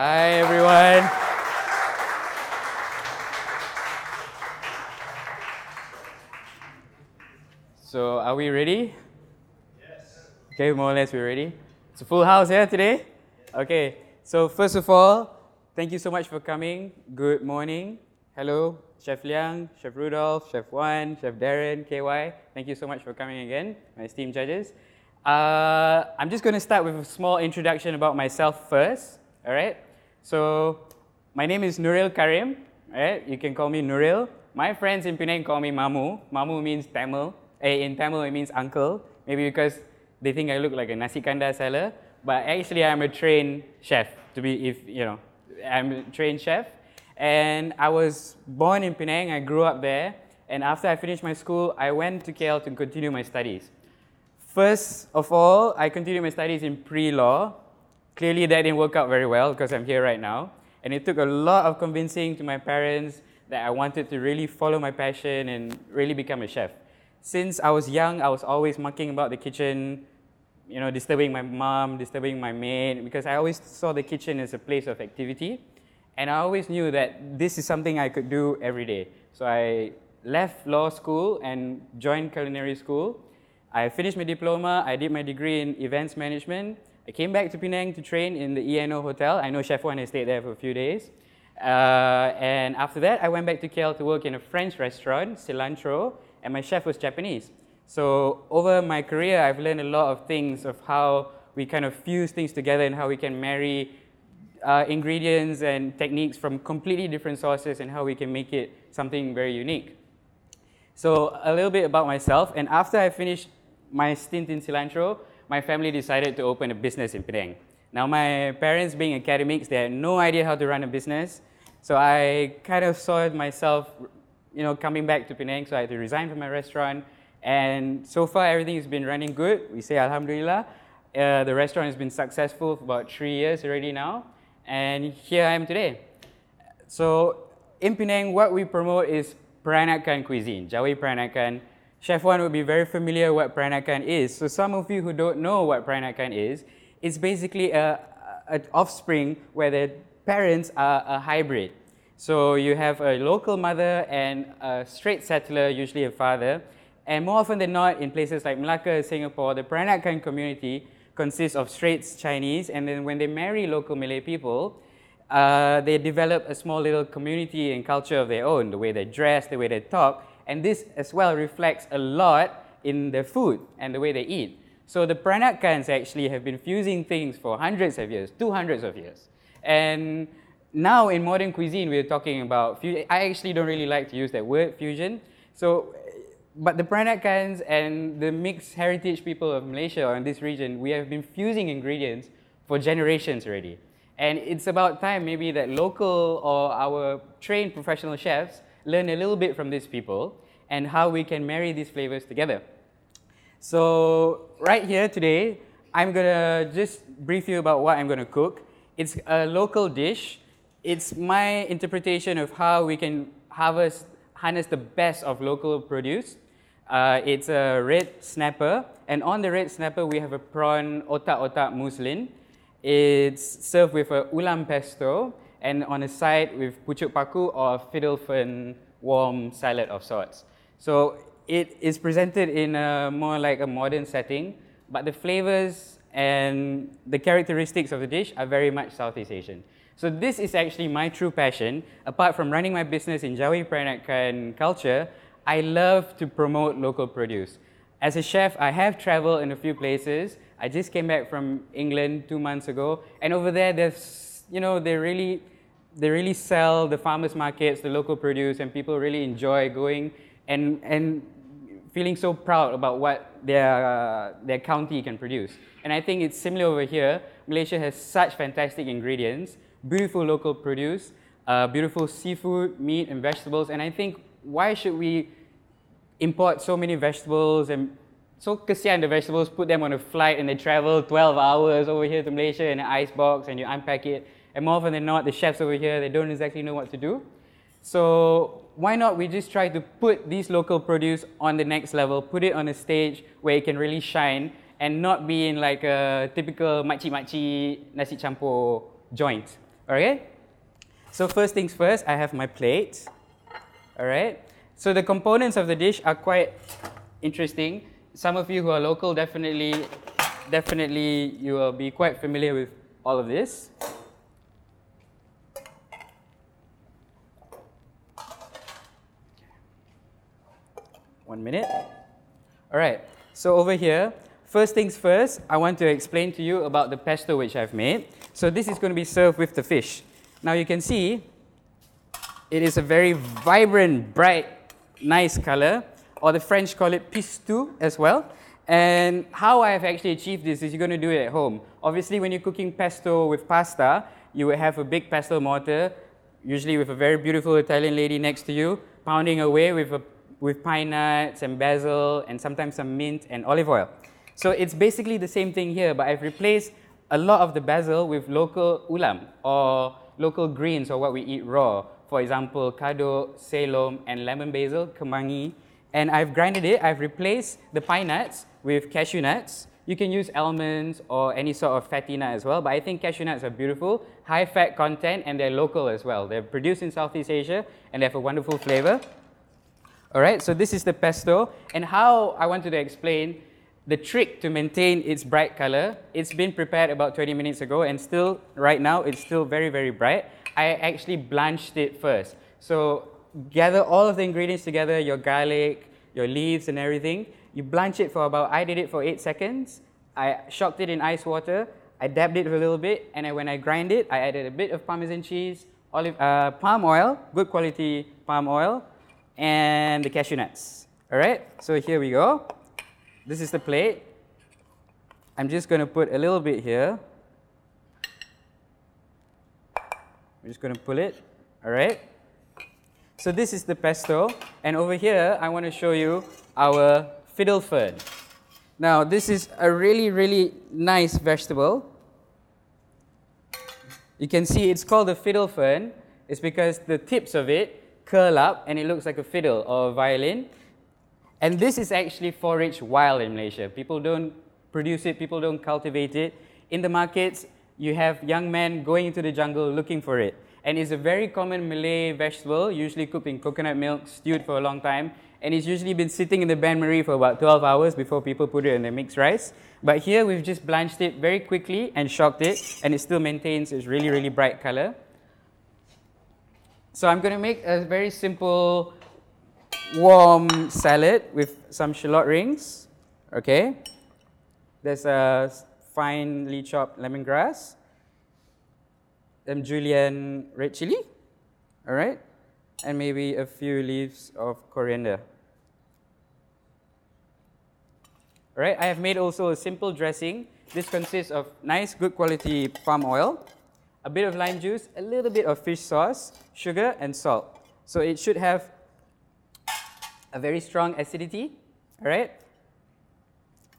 Hi, everyone. So, are we ready? Yes. Okay, more or less we're ready. It's a full house here today. Okay, so first of all, thank you so much for coming. Good morning. Hello, Chef Liang, Chef Rudolph, Chef Wan, Chef Darren, KY. Thank you so much for coming again, my esteemed judges. Uh, I'm just going to start with a small introduction about myself first. All right. So, my name is Nuril Karim. Right. You can call me Nuril. My friends in Penang call me Mamu. Mamu means Tamil. Eh, in Tamil, it means uncle. Maybe because they think I look like a nasi kandar seller. But actually, I'm a trained chef. To be, if you know, I'm a trained chef. And I was born in Penang. I grew up there. And after I finished my school, I went to KL to continue my studies. First of all, I continued my studies in pre-law. Clearly, that didn't work out very well because I'm here right now. And it took a lot of convincing to my parents that I wanted to really follow my passion and really become a chef. Since I was young, I was always mucking about the kitchen, you know, disturbing my mom, disturbing my maid, because I always saw the kitchen as a place of activity. And I always knew that this is something I could do every day. So I left law school and joined culinary school I finished my diploma, I did my degree in events management. I came back to Penang to train in the E&O Hotel. I know Chef Wan has stayed there for a few days. Uh, and after that, I went back to KL to work in a French restaurant, Cilantro, and my chef was Japanese. So over my career, I've learned a lot of things of how we kind of fuse things together and how we can marry uh, ingredients and techniques from completely different sources and how we can make it something very unique. So a little bit about myself, and after I finished my stint in Cilantro, my family decided to open a business in Penang. Now, my parents being academics, they had no idea how to run a business. So I kind of saw myself, you know, coming back to Penang. So I had to resign from my restaurant. And so far, everything has been running good. We say Alhamdulillah. Uh, the restaurant has been successful for about three years already now. And here I am today. So in Penang, what we promote is Peranakan cuisine, Jawi Peranakan Chef Wan would be very familiar what Peranakan is. So some of you who don't know what Peranakan is, it's basically a, an offspring where the parents are a hybrid. So you have a local mother and a Straits settler, usually a father. And more often than not, in places like Malacca, Singapore, the Peranakan community consists of Straits Chinese. And then when they marry local Malay people, uh, they develop a small little community and culture of their own, the way they dress, the way they talk. And this as well reflects a lot in their food and the way they eat. So the Peranakans actually have been fusing things for hundreds of years, two hundreds of years. And now in modern cuisine, we're talking about, I actually don't really like to use that word, fusion. So, but the Peranakans and the mixed heritage people of Malaysia or in this region, we have been fusing ingredients for generations already. And it's about time maybe that local or our trained professional chefs learn a little bit from these people and how we can marry these flavors together. So right here today, I'm gonna just brief you about what I'm gonna cook. It's a local dish. It's my interpretation of how we can harvest, harness the best of local produce. Uh, it's a red snapper, and on the red snapper we have a prawn otak-otak mousseline. It's served with a ulam pesto, and on the side with pucuk paku or fiddle fern warm salad of sorts. So it is presented in a more like a modern setting, but the flavors and the characteristics of the dish are very much Southeast Asian. So this is actually my true passion. Apart from running my business in Jawi Peranakan culture, I love to promote local produce. As a chef, I have traveled in a few places. I just came back from England two months ago, and over there, there's, you know, they really they really sell the farmers markets, the local produce, and people really enjoy going and, and feeling so proud about what their, uh, their county can produce. And I think it's similar over here. Malaysia has such fantastic ingredients, beautiful local produce, uh, beautiful seafood, meat, and vegetables. And I think why should we import so many vegetables and so kesian the vegetables, put them on a flight and they travel 12 hours over here to Malaysia in an ice box and you unpack it and more often than not, the chefs over here, they don't exactly know what to do. So why not we just try to put these local produce on the next level, put it on a stage where it can really shine and not be in like a typical makcik-makcik nasi campur joint. Okay? So first things first, I have my plate. All right? So the components of the dish are quite interesting. Some of you who are local definitely definitely you will be quite familiar with all of this. One minute. All right. So over here, first things first, I want to explain to you about the pesto which I've made. So this is going to be served with the fish. Now you can see it is a very vibrant, bright, nice color, or the French call it pistou as well. And how I have actually achieved this is you're going to do it at home. Obviously, when you're cooking pesto with pasta, you will have a big pesto mortar, usually with a very beautiful Italian lady next to you, pounding away with, a, with pine nuts and basil and sometimes some mint and olive oil. So it's basically the same thing here, but I've replaced a lot of the basil with local ulam or local greens or what we eat raw. For example, kaduk, selom, and lemon basil, kemangi. And I've grinded it, I've replaced the pine nuts with cashew nuts. You can use almonds or any sort of fatty nut as well, but I think cashew nuts are beautiful, high fat content, and they're local as well. They're produced in Southeast Asia and they have a wonderful flavor. All right, so this is the pesto, and how I wanted to explain the trick to maintain its bright color. It's been prepared about 20 minutes ago, and still, right now, it's still very, very bright. I actually blanched it first. So gather all of the ingredients together, your garlic, your leaves and everything, you blanch it for about, I did it for eight seconds. I shocked it in ice water. I dabbed it a little bit. And when I grind it, I added a bit of Parmesan cheese, olive, uh, palm oil, good quality palm oil, and the cashew nuts. All right, so here we go. This is the plate. I'm just going to put a little bit here. I'm just going to pull it. All right. So this is the pesto. And over here, I want to show you our fiddle fern. Now, this is a really, really nice vegetable. You can see it's called the fiddle fern. It's because the tips of it curl up and it looks like a fiddle or a violin. And this is actually foraged wild in Malaysia. People don't produce it, people don't cultivate it. In the markets, you have young men going into the jungle looking for it. And it's a very common Malay vegetable, usually cooked in coconut milk, stewed for a long time and it's usually been sitting in the bain marie for about 12 hours before people put it in the mixed rice. But here we've just blanched it very quickly and shocked it, and it still maintains its really, really bright color. So I'm going to make a very simple warm salad with some shallot rings. Okay. There's a finely chopped lemongrass, some julienne red chili. All right and maybe a few leaves of coriander. All right, I have made also a simple dressing. This consists of nice, good quality palm oil, a bit of lime juice, a little bit of fish sauce, sugar, and salt. So it should have a very strong acidity, all right?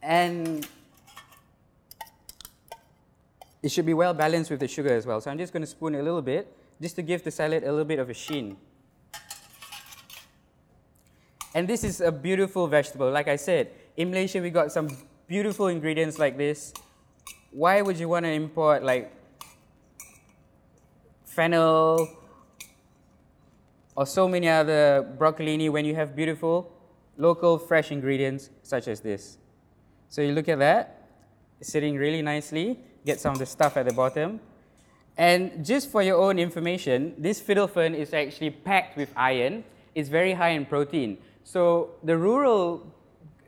And it should be well balanced with the sugar as well. So I'm just going to spoon a little bit just to give the salad a little bit of a sheen. And this is a beautiful vegetable. Like I said, in Malaysia, we got some beautiful ingredients like this. Why would you want to import like fennel or so many other broccolini when you have beautiful local fresh ingredients such as this? So you look at that, it's sitting really nicely. Get some of the stuff at the bottom. And just for your own information, this fiddle fern is actually packed with iron. It's very high in protein. So the rural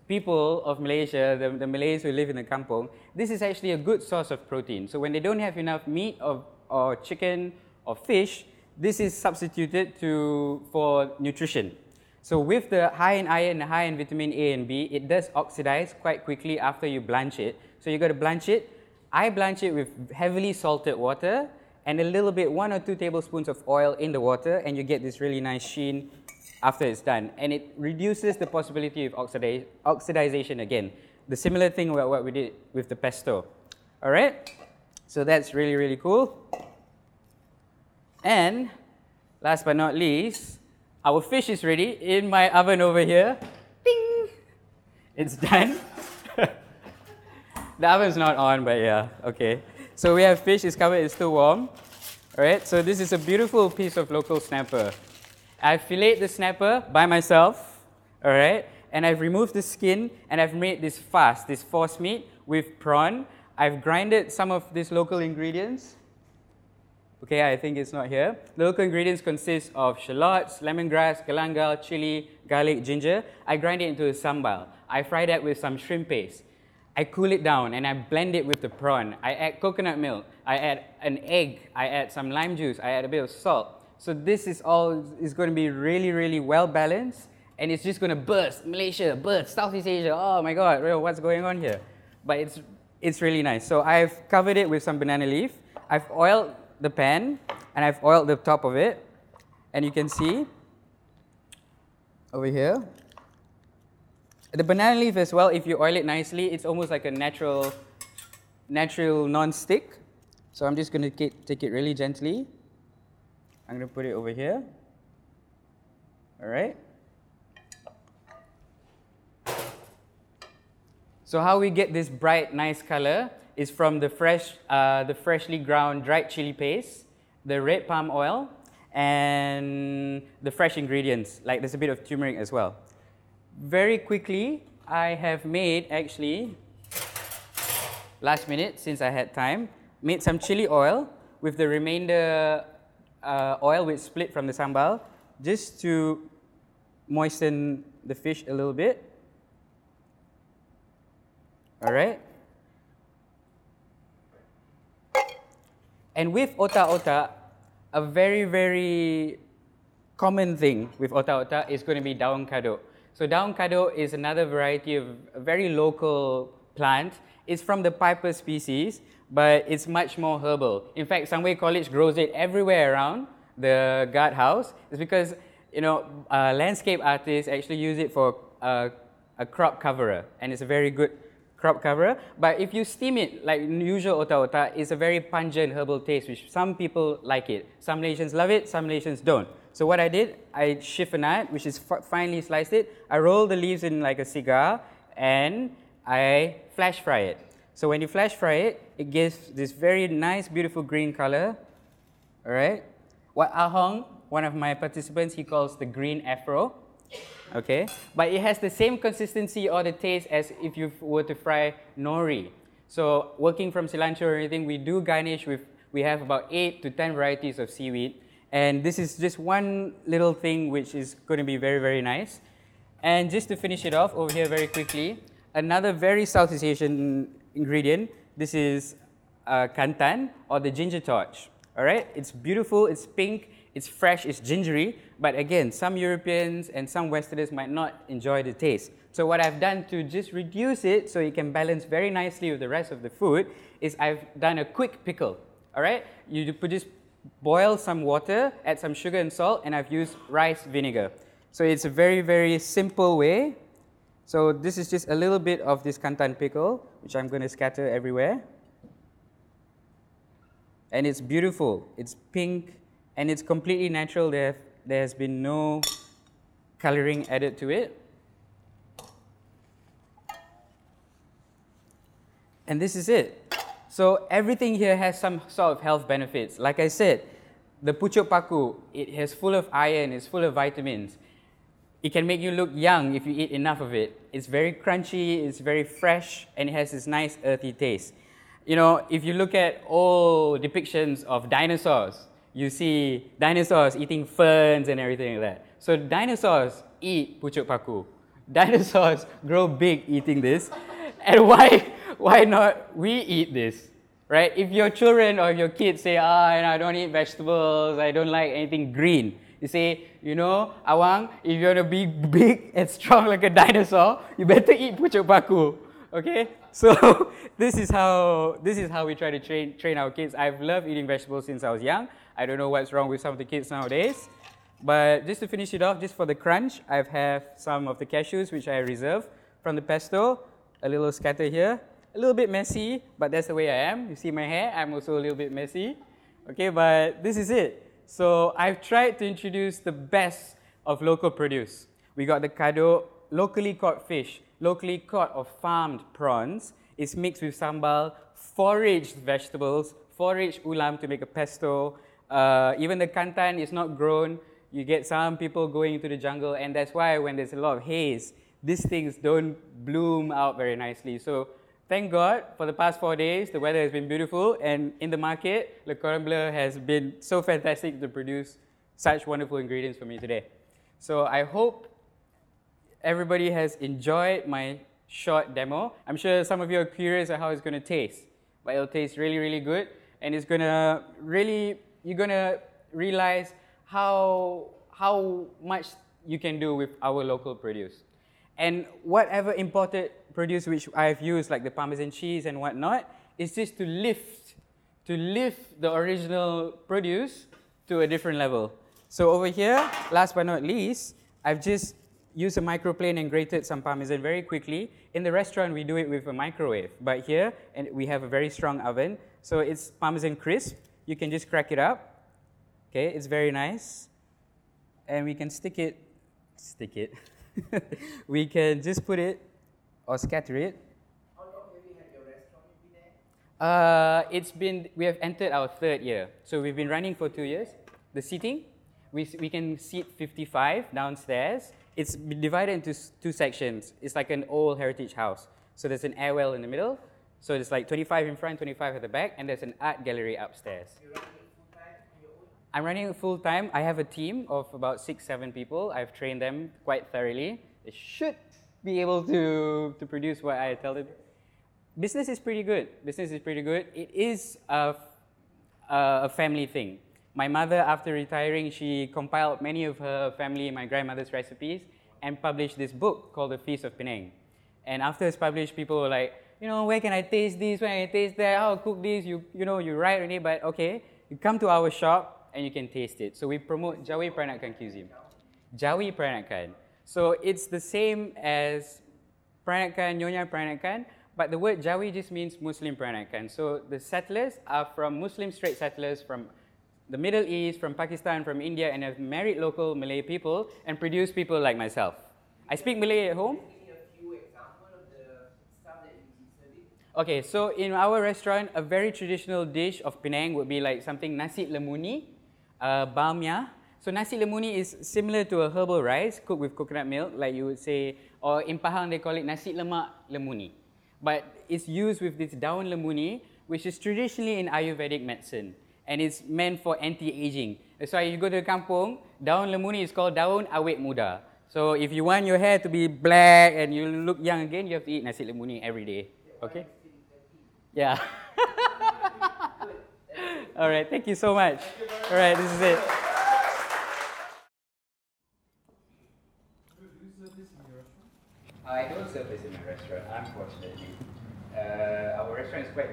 people of Malaysia, the, the Malays who live in the kampong, this is actually a good source of protein. So when they don't have enough meat or, or chicken or fish, this is substituted to, for nutrition. So with the high in iron and high in vitamin A and B, it does oxidize quite quickly after you blanch it. So you got to blanch it. I blanch it with heavily salted water and a little bit, one or two tablespoons of oil in the water, and you get this really nice sheen after it's done. And it reduces the possibility of oxidiz oxidization again. The similar thing about what we did with the pesto. All right? So that's really, really cool. And last but not least, our fish is ready in my oven over here. Ding! It's done. the oven's not on, but yeah, okay. So we have fish, it's covered, it's still warm. All right, so this is a beautiful piece of local snapper. I fillet the snapper by myself, all right, and I've removed the skin and I've made this fast, this force meat with prawn. I've grinded some of these local ingredients. Okay, I think it's not here. The local ingredients consist of shallots, lemongrass, galangal, chili, garlic, ginger. I grind it into a sambal. I fry that with some shrimp paste. I cool it down and I blend it with the prawn. I add coconut milk. I add an egg. I add some lime juice. I add a bit of salt. So this is all is going to be really, really well balanced, and it's just going to burst. Malaysia, burst. Southeast Asia. Oh my God, what's going on here? But it's it's really nice. So I've covered it with some banana leaf. I've oiled the pan and I've oiled the top of it, and you can see over here the banana leaf as well, if you oil it nicely, it's almost like a natural, natural non-stick. So I'm just going to take it really gently. I'm going to put it over here. All right. So how we get this bright, nice color is from the fresh, uh, the freshly ground dried chili paste, the red palm oil, and the fresh ingredients. Like there's a bit of turmeric as well very quickly, I have made actually, last minute since I had time, made some chili oil with the remainder uh, oil which split from the sambal just to moisten the fish a little bit. All right. And with otak-otak, a very, very common thing with otak-otak is going to be daun Kaduk. So daun Kaduk is another variety of a very local plant. It's from the piper species, but it's much more herbal. In fact, Sunway College grows it everywhere around the guardhouse. It's because you know uh, landscape artists actually use it for uh, a crop coverer, and it's a very good crop coverer. But if you steam it like usual otak-otak, it's a very pungent herbal taste, which some people like it. Some Malaysians love it, some Malaysians don't. So what I did, I chiffonade, which is finely sliced it. I roll the leaves in like a cigar, and I flash fry it. So when you flash fry it, it gives this very nice, beautiful green color. All right. What Ahong, ah one of my participants, he calls the green afro. Okay. But it has the same consistency or the taste as if you were to fry nori. So working from cilantro or anything, we do garnish with. We have about eight to ten varieties of seaweed. And this is just one little thing which is going to be very, very nice. And just to finish it off over here very quickly, another very Southeast Asian ingredient. This is uh, kantan or the ginger torch. All right, it's beautiful, it's pink, it's fresh, it's gingery. But again, some Europeans and some Westerners might not enjoy the taste. So what I've done to just reduce it so it can balance very nicely with the rest of the food is I've done a quick pickle. All right, you just boil some water, add some sugar and salt, and I've used rice vinegar. So it's a very, very simple way. So this is just a little bit of this kantan pickle, which I'm going to scatter everywhere. And it's beautiful. It's pink, and it's completely natural. There, have, there has been no coloring added to it. And this is it. So everything here has some sort of health benefits. Like I said, the pucuk paku, it has full of iron, it's full of vitamins. It can make you look young if you eat enough of it. It's very crunchy, it's very fresh, and it has this nice earthy taste. You know, if you look at old depictions of dinosaurs, you see dinosaurs eating ferns and everything like that. So dinosaurs eat pucuk paku. Dinosaurs grow big eating this. And why why not we eat this? Right? If your children or your kids say, ah, I don't eat vegetables, I don't like anything green, you say, you know, Awang, if you want to be big and strong like a dinosaur, you better eat pucuk paku. Okay? So this is how this is how we try to train train our kids. I've loved eating vegetables since I was young. I don't know what's wrong with some of the kids nowadays. But just to finish it off, just for the crunch, I have some of the cashews which I reserve from the pesto, a little scatter here, a little bit messy, but that's the way I am. You see my hair, I'm also a little bit messy. Okay, but this is it. So I've tried to introduce the best of local produce. We got the kadok, locally caught fish, locally caught or farmed prawns. It's mixed with sambal, foraged vegetables, foraged ulam to make a pesto, Uh, even the kantan is not grown. You get some people going into the jungle, and that's why when there's a lot of haze, these things don't bloom out very nicely. So thank God for the past four days, the weather has been beautiful, and in the market, Le Cordon Bleu has been so fantastic to produce such wonderful ingredients for me today. So I hope everybody has enjoyed my short demo. I'm sure some of you are curious at how it's going to taste, but it'll taste really, really good, and it's going to really, you're to realize how, how much you can do with our local produce. And whatever imported produce which I've used, like the Parmesan cheese and whatnot, is just to lift, to lift the original produce to a different level. So over here, last but not least, I've just used a microplane and grated some Parmesan very quickly. In the restaurant, we do it with a microwave, but here, and we have a very strong oven. So it's Parmesan crisp. You can just crack it up. Okay, it's very nice. And we can stick it, stick it. we can just put it or scatter it. How long have you had your restaurant in Penang? Uh, it's been, we have entered our third year. So we've been running for two years. The seating, we, we can seat 55 downstairs. It's been divided into two sections. It's like an old heritage house. So there's an airwell in the middle. So it's like 25 in front, 25 at the back, and there's an art gallery upstairs. You running it full time on your own? I'm running full time. I have a team of about six, seven people. I've trained them quite thoroughly. They should be able to, to produce what I tell them. Business is pretty good. Business is pretty good. It is a, a, a family thing. My mother, after retiring, she compiled many of her family, my grandmother's recipes, and published this book called The Feast of Penang. And after it's published, people were like, you know, where can I taste this? Where can I taste that? How to cook this? You, you know, you write on it, but okay, you come to our shop and you can taste it. So we promote Jawi Peranakan cuisine. Jawi Peranakan. So it's the same as Peranakan, Nyonya Peranakan, but the word Jawi just means Muslim Peranakan. So the settlers are from Muslim Straits settlers from the Middle East, from Pakistan, from India, and have married local Malay people and produced people like myself. I speak Malay at home. Okay, so in our restaurant, a very traditional dish of Penang would be like something nasi lemuni, uh, bamia. So nasi lemuni is similar to a herbal rice cooked with coconut milk, like you would say, or in Pahang they call it nasi lemak lemuni. But it's used with this daun lemuni, which is traditionally in Ayurvedic medicine, and it's meant for anti-aging. That's why you go to the kampung, daun lemuni is called daun awet muda. So if you want your hair to be black and you look young again, you have to eat nasi lemuni every day. Okay? Yeah. All right, thank you so much. All right, this is it. I don't serve this in my restaurant, unfortunately. Uh, our restaurant is quite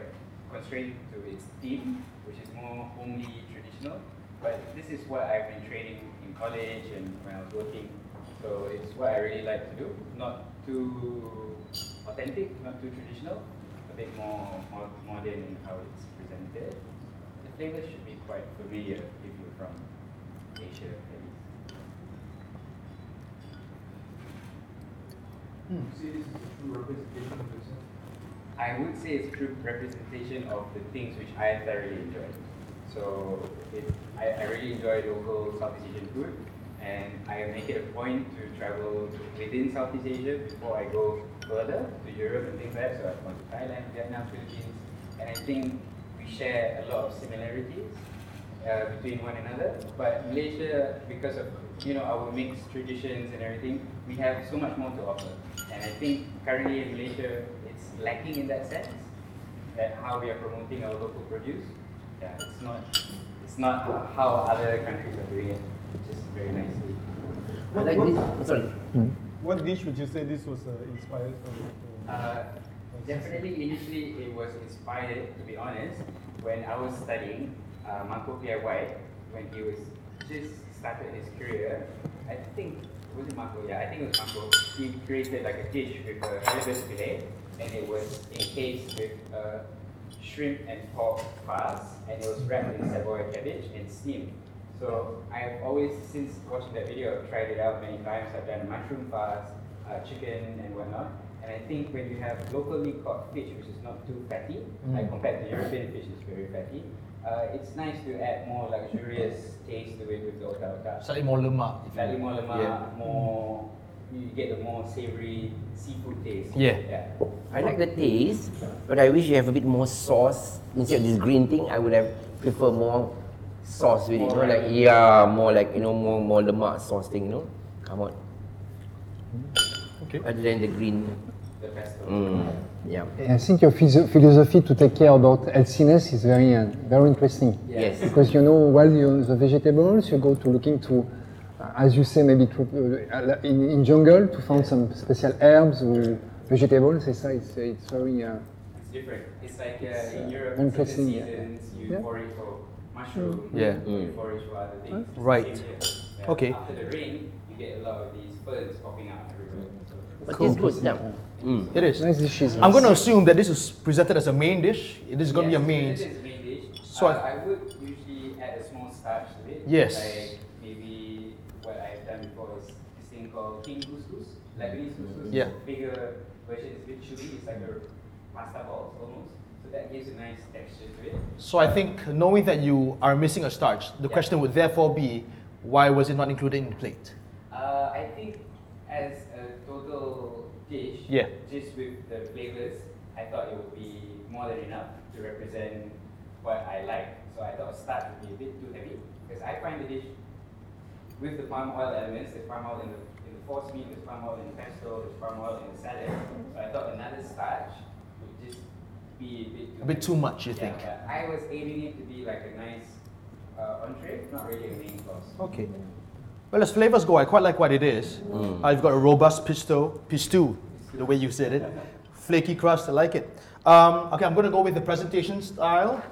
constrained to its theme, which is more homely traditional. But this is what I've been training in college and when I was working. So it's what I really like to do. Not too authentic, not too traditional, a bit more, more modern in how it's presented. The flavors should be quite familiar if you're from Asia at least. Hmm. You say this is a true representation of yourself? I would say it's a true representation of the things which I thoroughly enjoy. So it, I, I really enjoy local Southeast Asian food, and I make it a point to travel within Southeast Asia before I go further to Europe and things like that. So I've gone to Thailand, Vietnam, Philippines, and I think we share a lot of similarities uh, between one another. But Malaysia, because of you know our mixed traditions and everything, we have so much more to offer. And I think currently in Malaysia, it's lacking in that sense. That how we are promoting our local produce. Yeah, it's not. It's not how other countries are doing it. Just very nicely. What, Like what, this, sorry. what dish would you say this was uh, inspired from? uh, Uh, definitely, initially it was inspired, to be honest, when I was studying uh, Marco Pierre White, when he was just started his career. I think, was it Marco? Yeah, I think it was Marco. He created like a dish with a halibut fillet, and it was encased with uh, shrimp and pork farce, and it was wrapped in savoy cabbage and steamed. So I've always, since watching that video, I've tried it out many times. I've done mushroom farce, uh, chicken and whatnot. And I think when you have locally caught fish, which is not too fatty, like compared to European fish, is very fatty. Uh, it's nice to add more luxurious taste to it with the otak-otak. Slightly more lemak. you Slightly more lemak, Yeah. more you get the more savory seafood taste. Yeah. Yeah. I like the taste, but I wish you have a bit more sauce instead of this green thing. I would have prefer more sauce with it. You know, like yeah, more like you know more more lemak sauce thing. You know, come on. Okay. Other than the green. Mm, yeah. I think your philosophy to take care about healthiness is very, uh, very interesting. Yes. Because you know, while you the vegetables, you go to looking to, uh, as you say, maybe to, uh, in, in jungle to find some special herbs or vegetables. It's, it's, it's very. Uh, It's different. It's like uh, in Europe, interesting, certain yeah. seasons you Yeah. forage for mushroom, Yeah. you forage for other things. Right. Yeah. Okay. After the rain, you get a lot of these ferns popping out everywhere. So But it's good. Yeah. Mm. It is. nice dishes. I'm going to assume that this is presented as a main dish. It is going to be a main. This is main dish. So uh, I- I would usually add a small starch to it. Yes. Like maybe what I've done before is this thing called king couscous. Lebanese couscous. Yeah. Bigger version. It's a bit chewy. It's like a pasta balls almost. So that gives a nice texture to it. So I think knowing that you are missing a starch, the Yeah. question would therefore be, why was it not included in the plate? Uh, I think as a total dish, Yeah. just with the flavors, I thought it would be more than enough to represent what I like. So I thought starch would be a bit too heavy because I find the dish with the palm oil elements, the palm oil in the in the force meat, there's palm oil in the pesto, the palm oil in the salad. So I thought another starch be a bit too A bit too much, you Yeah, think? but I was aiming it to be like a nice uh, entree, not really a main course. Okay. Well, as flavors go, I quite like what it is. I've got a robust pisto, pistu, the way you said it. Flaky crust, I like it. Um, okay, I'm going to go with the presentation style.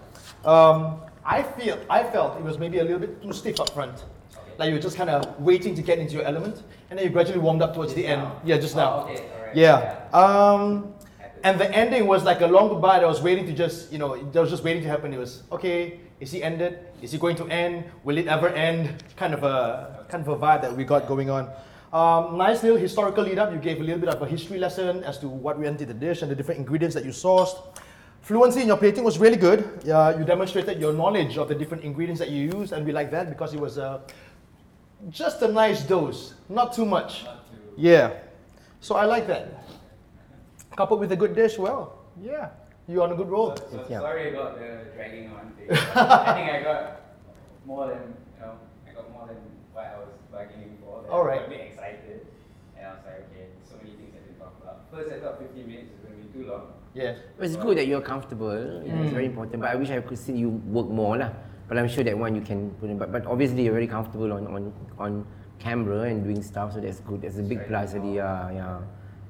Um, I feel, I felt it was maybe a little bit too stiff up front. Like you were just kind of waiting to get into your element, and then you gradually warmed up towards the end. Yeah, just Oh, now. okay, alright, Yeah. Um, and the ending was like a long goodbye. that I was waiting to just, you know, that was just waiting to happen. It was okay. Is he ended? Is he going to end? Will it ever end? Kind of a kind of a vibe that we got going on. Um, nice little historical lead up. You gave a little bit of a history lesson as to what went into the dish and the different ingredients that you sourced. Fluency in your plating was really good. Uh, you demonstrated your knowledge of the different ingredients that you used, and we like that because it was uh, just a nice dose, not too much. Yeah. So I like that. Coupled with a good dish, well, yeah, you're on a good roll. So Yeah. sorry about the dragging on thing. I think I got more than you know, I got more than what I was bargaining for. I Alright. got a bit excited, and I was like, okay, so many things I didn't talk about. First, I thought 15 minutes was going to be too long. Yeah. It's good that you're comfortable. You know, It's mm. very important. But I wish I could see you work more lah. But I'm sure that one you can put in. But, but obviously you're very comfortable on, on, on camera and doing stuff, so that's good. That's a big plus already. Oh. Uh, yeah, yeah.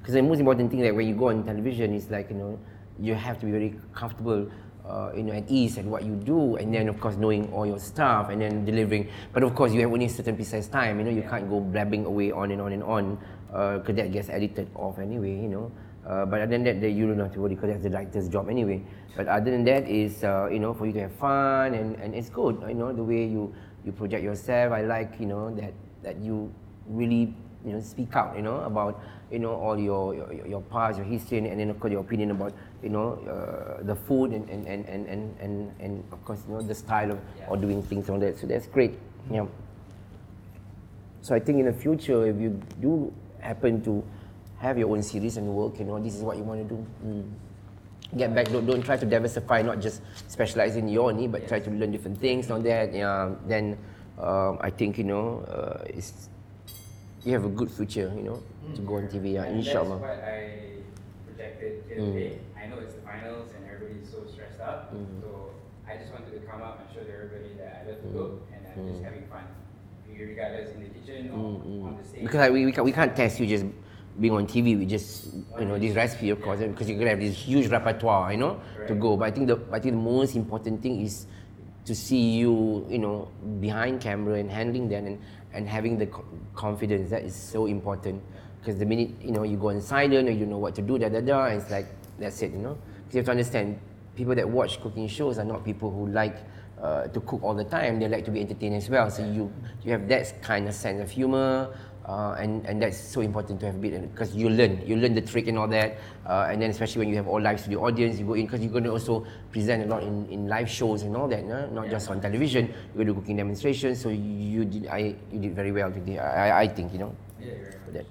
Because the most important thing that when you go on television is like you know you have to be very comfortable. Uh, you know, at ease at what you do, and then of course knowing all your stuff, and then delivering. But of course, you have only a certain precise time. You know, you can't go blabbing away on and on and on, because that gets edited off anyway. You know, uh, but other than that, you don't have to worry because that's the director's job anyway. But other than that, is uh, you know for you to have fun and, and it's good. You know the way you you project yourself. I like you know that that you really you know speak out. You know about you know all your your, your past, your history, and, and then of course your opinion about you know uh, the food and and, and, and, and and and of course you know the style of or doing things on that. So that's great. Yeah. So I think in the future, if you do happen to have your own series and work, you know, this is what you want to do. Mm. Get back, don't, don't try to diversify, not just specialize in your only, but try to learn different things on that. Yeah, then um, I think, you know, uh, it's, you have a good future, you know, to go on TV, yeah, And Mm. inshallah. That's what I projected here today. I know it's the finals and everybody's so stressed out. Mm. So I just wanted to come up and show everybody that I love to cook and I'm just having fun. Regardless in the kitchen or on the stage. Mm. Because like, we, we, can't, we can't test you just being on TV. We just, you know, this recipe, of course, because you're gonna have this huge repertoire, you know, to go. But I think the I think the most important thing is to see you, you know, behind camera and handling that and, and having the confidence. That is so important. Because the minute you know you go on silent or you know what to do, da da da, it's like that's it, you know. Because you have to understand, people that watch cooking shows are not people who like uh, to cook all the time. They like to be entertained as well. So you you have that kind of sense of humor. Uh, and, and that's so important to have a bit because you learn you learn the trick and all that uh, and then especially when you have all live studio audience you go in because you're going to also present a lot in, in live shows and all that no? not just on television you're going to do cooking demonstrations so you did I you did very well today I, I- think you know? For that